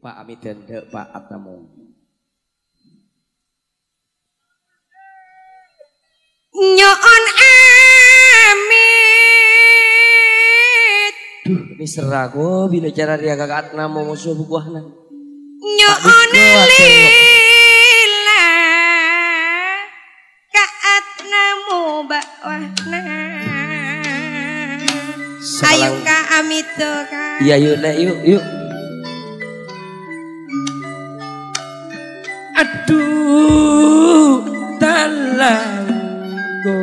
Pak Amiden dek Pak Atnamu. Nyoon amit. Duh, ini serago bila cara dia kakak Atnamu musuh bukuahna. Nyoon lila. Kaatnamu bakwahna. Ayo ka amit tuh ka. Iya yuk, yuk, yuk. aduh talanggo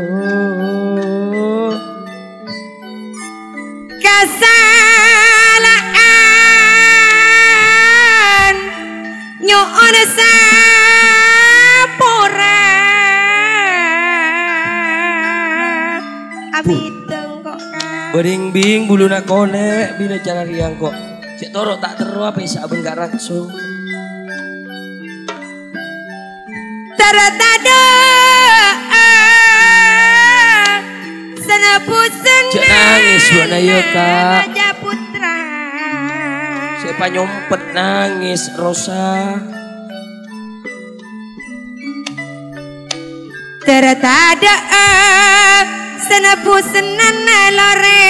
kasalan nyo ana sapora abiteng kok. Kan bering bing bulu nak bina cara riang kok. Cek toro tak teru apa isa ben gak rangsung Taratada Senapusen Cek nangis kak. Raja putra. Siapa nyompet nangis Rosa. Taratada Senapusen loreng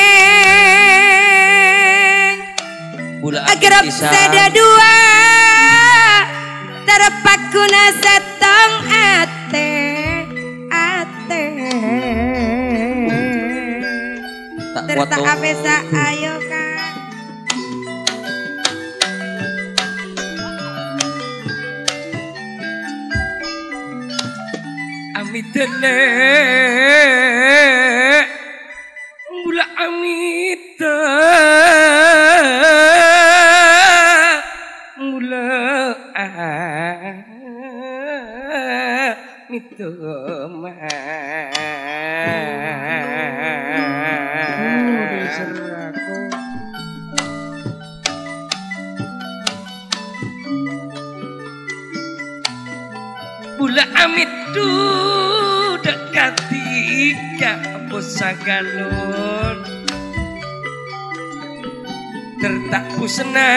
Bula Agarap sada dua Terpakuna setong ate Ate. Tak kuat apa ayo kak Bula amit dekat dekati ka pusagalon Tertak pusna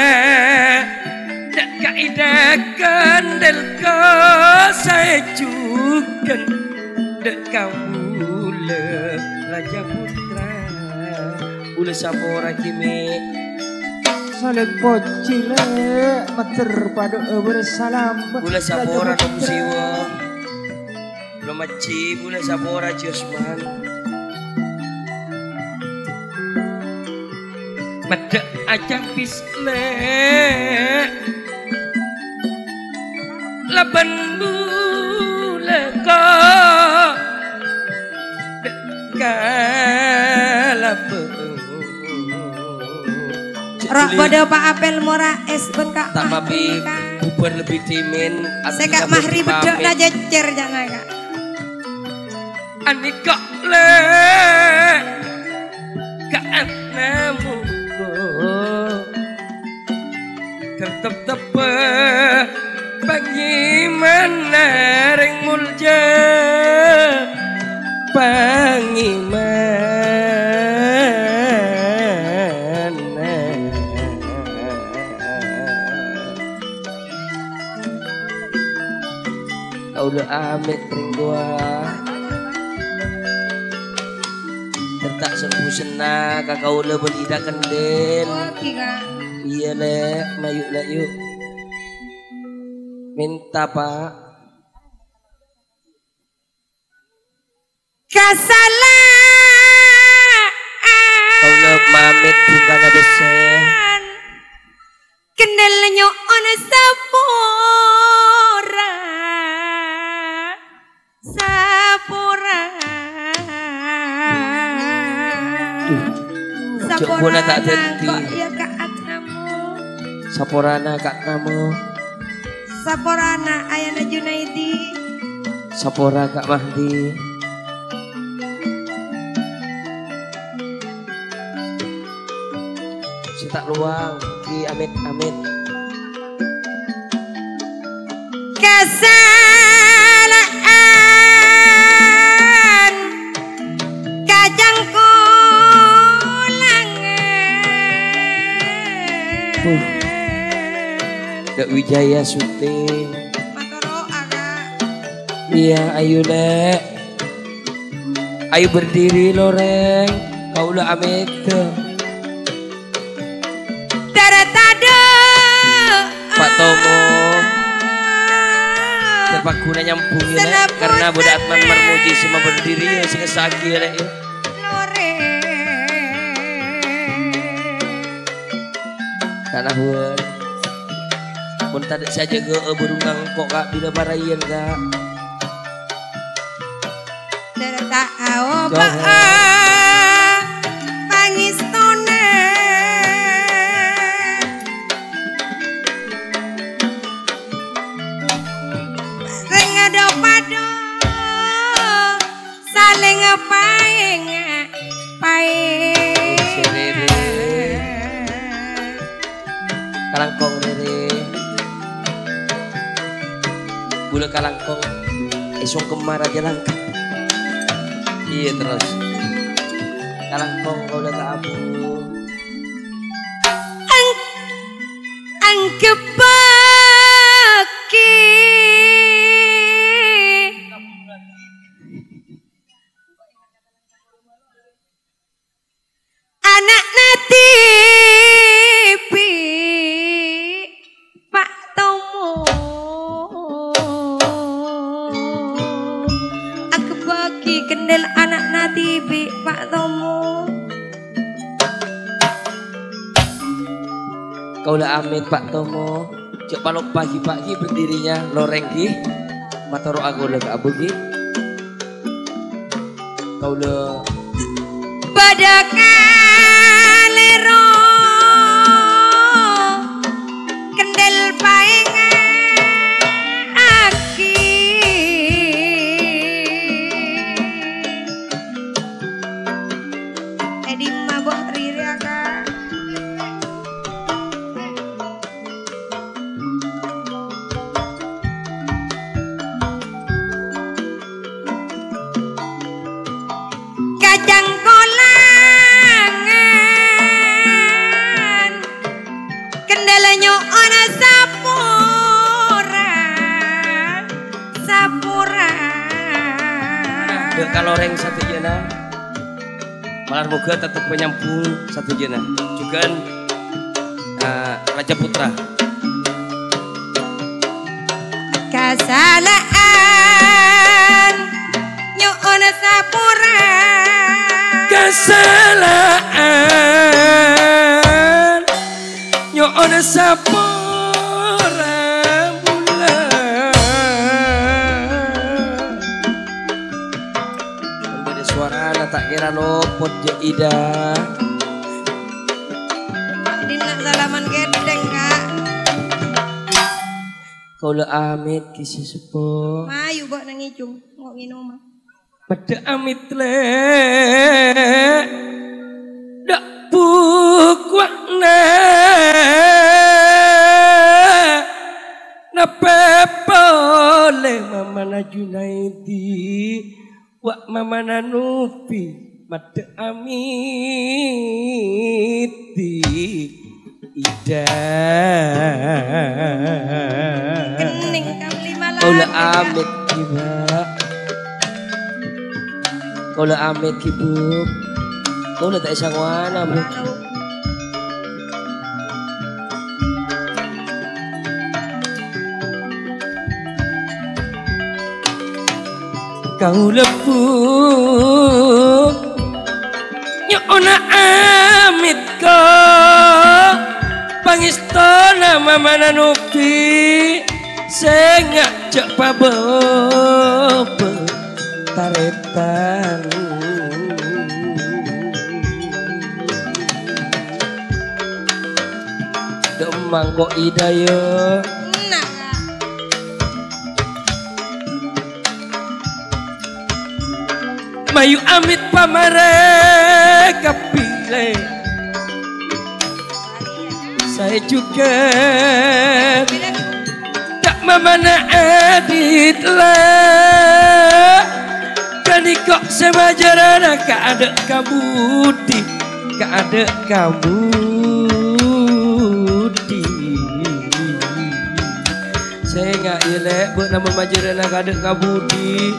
Dak kaidakan del ka saya jukan Dek kabule Raja Putra. Bula sapora kimi Saling pocile mater pada bersalam. Bula sapora kamu siwa? Bula maci bula sapora Josman Pada ajang pisle Laban bula ka Dekalape Rok bodoh pak apel murah es pun kak Tak mapi bubar lebih dimin Saya kak mahri bedok na jecer jangan kak. Ani kok le Kaanamu Tetep tepe Pangimana ring mulja Pangimana Kau udah amit ring gua Tertak sembuh sena kakau udah belida kendel Oke kak. Iya le, mayuk le yuk Minta pak. Kau udah mamit bukan ada saya. Sapura Sapura Cok guna tak ganti. Kok ya Atnamu? Saporana kak kamu Saporana Ayana Junaidi. Sapora kak Mahdi. Tak luang Di amit amit. Kesalahan Wijaya syuting. Iya, ayo dek. Ayo berdiri loreng. Kau lah amit. darat ada Pak Tomo. Terpakuna nyambung ya, Lek. Senapun karena budak Atman marmuji semua berdiri ya sing sakit lek. ya. lore Tanah huan. Pun tadi saja ke berundang kok kak bila parayan kak. darat tak awo Jangan. ba pangistone Reng ada pado saling paing Serere. Kalangkong Bula kalangkong. Esong kemar aja langkah. Iya terus. Kalangkong kau udah amit Pak Tomo. Cek palok pagi-pagi berdirinya loreng ki. Mataro aku ke abu ki. Kau lah pada kalero kendel paing aki Edi Dek kalau reng satu jena Malar moga tetap menyambung satu jena. Juga uh, Raja Putra. Kasalaan nyo ana sapura. Kesalahan Nyo ona kira lopot je ida. Jadi nak salaman gedeng kak? Kau le amit kisi sepo. Mayu buat nang icung Ngok mah Pada amit le. Dak bukwak na Napepole mama na Junaidi Wak mama na Nufi Mada amiti Ida Kening Kau le Kak. amit kiba Kau le amit le tak isang wana Kalau Kau lepuk Nyona amit ko. Pangistona mama nanupi Sengak cek pabobe Taretan. Demang kok idayo Nah. Kak Mayu amit pamare kapile Saya juga Tak mamana adit lah Kani kok semajarana ka ada kabudi Ka ada kabudi Saya nggak ilek buat nama majalah nak ada kabudi.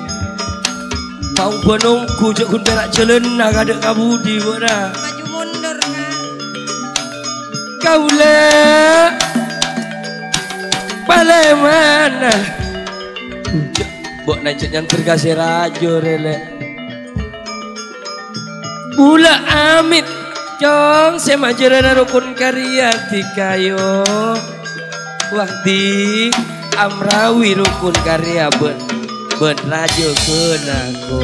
Pau penung kujak kun perak jalan nak ada kabudi buat dah. Maju mundur kak. Kau le Balai mana Buat najak yang terkasih rajo rele Bula amit Jong majalah rukun karya tikayo Wakti Amrawi rukun karya ben Ben rajo kenako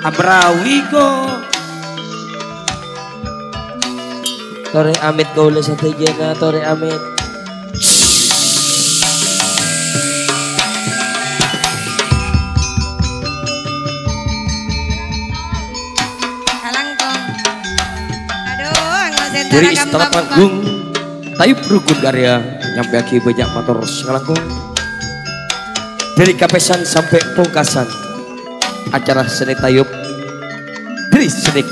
Amrawi kok. Tore amit kau le sate jena tore amit. Dari istana panggung. Taib rukun karya Nyampe aki banyak motor sekalangkung Dari kapesan sampai pungkasan. Acara seni tayub. Dari seni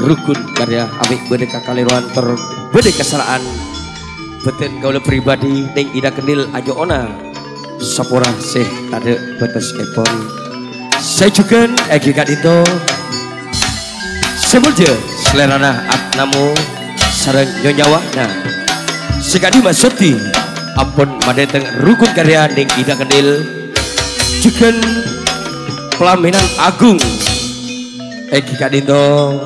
rukun karya Amik bedeka kaliruan ter Bedeka salaan Beten gaula pribadi Neng ida kendil ajo ona. Sapura seh tade betes kepon Saya juga Egi Kadito Semulje selerana atnamu sareng nyonyawa nah sekadi masuti ampun madeteng rukun karya ning ida kendil juga pelaminan agung. Egi Kadindo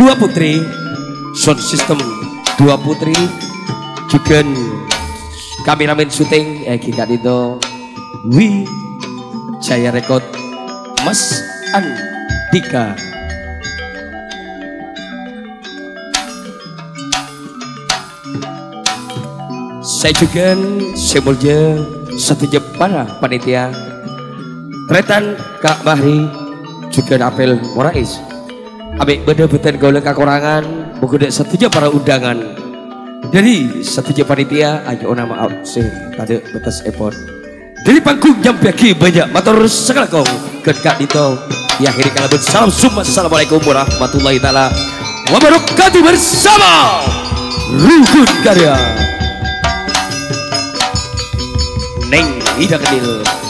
dua putri sound system dua putri juga kameramen syuting Egi Kadindo. Wi Jaya Rekod Mas Andika. Saya juga semulja satu para panitia Tretan Kak Bahri juga apel Morais. Abik beda beten gaula kekurangan satu para undangan. Dari satu panitia Ayo nama maaf sih tadi betas epon. Dari panggung jam pagi banyak motor segala kau Kedekat itu Ya akhiri kalabut salam summa Assalamualaikum warahmatullahi taala. Wabarakatuh bersama. Rukun Karya. Neng Ida Kedil